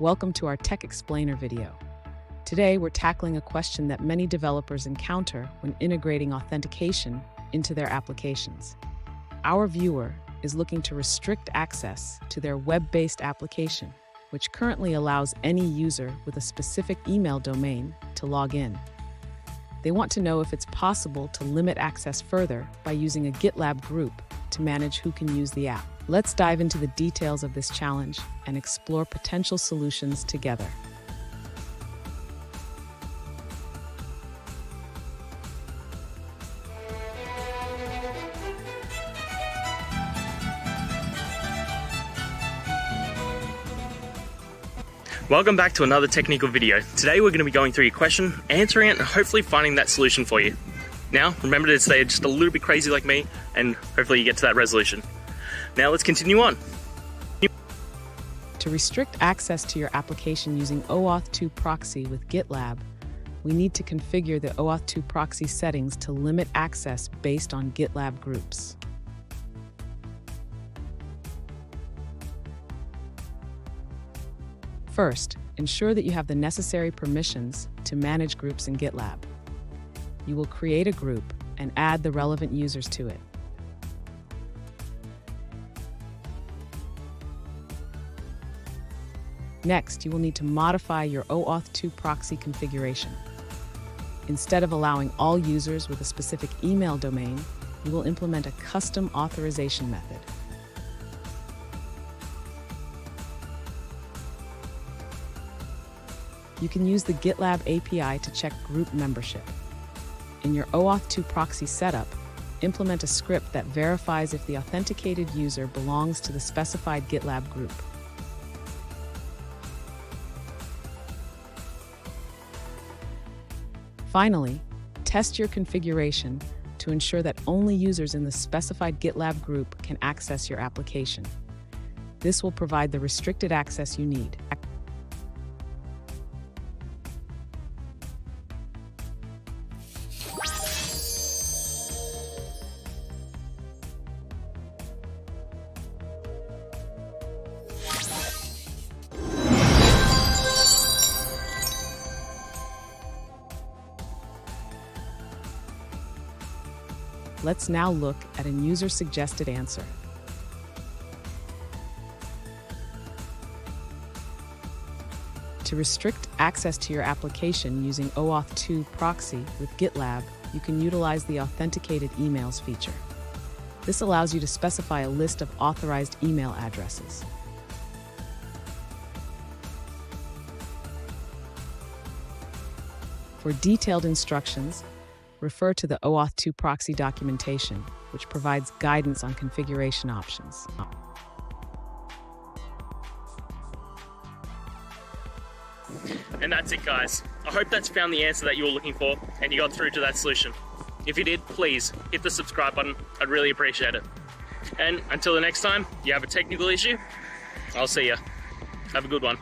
Welcome to our Tech Explainer video. Today, we're tackling a question that many developers encounter when integrating authentication into their applications. Our viewer is looking to restrict access to their web-based application, which currently allows any user with a specific email domain to log in. They want to know if it's possible to limit access further by using a GitLab group to manage who can use the app. Let's dive into the details of this challenge and explore potential solutions together. Welcome back to another technical video. Today we're going to be going through your question, answering it, and hopefully finding that solution for you. Now, remember to stay just a little bit crazy like me, and hopefully you get to that resolution. Now let's continue on. To restrict access to your application using OAuth 2 proxy with GitLab, we need to configure the OAuth 2 proxy settings to limit access based on GitLab groups. First, ensure that you have the necessary permissions to manage groups in GitLab. You will create a group and add the relevant users to it. Next, you will need to modify your OAuth 2 proxy configuration. Instead of allowing all users with a specific email domain, you will implement a custom authorization method. You can use the GitLab API to check group membership. In your OAuth 2 proxy setup, implement a script that verifies if the authenticated user belongs to the specified GitLab group. Finally, test your configuration to ensure that only users in the specified GitLab group can access your application. This will provide the restricted access you need. Let's now look at a user-suggested answer. To restrict access to your application using OAuth 2 proxy with GitLab, you can utilize the Authenticated Emails feature. This allows you to specify a list of authorized email addresses. For detailed instructions, refer to the OAuth 2 proxy documentation, which provides guidance on configuration options. And that's it guys. I hope that's found the answer that you were looking for and you got through to that solution. If you did, please hit the subscribe button. I'd really appreciate it. And until the next time you have a technical issue, I'll see you. Have a good one.